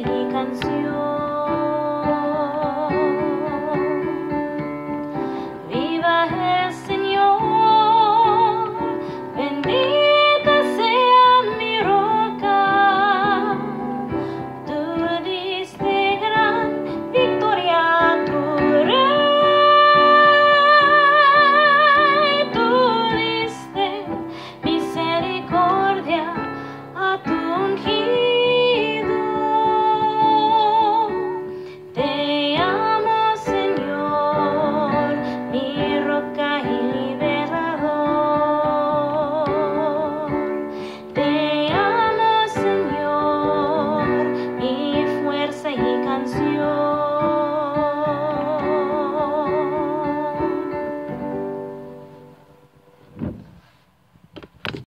y canción. Viva el Señor, bendito.